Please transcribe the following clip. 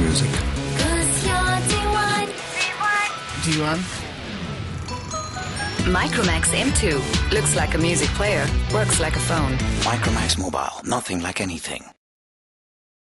music. D1. Micromax M2 looks like a music player, works like a phone. Micromax Mobile, nothing like anything.